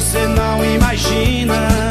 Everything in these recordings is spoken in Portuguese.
você não imagina.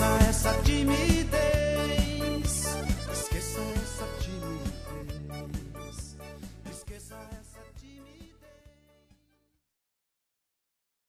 yes,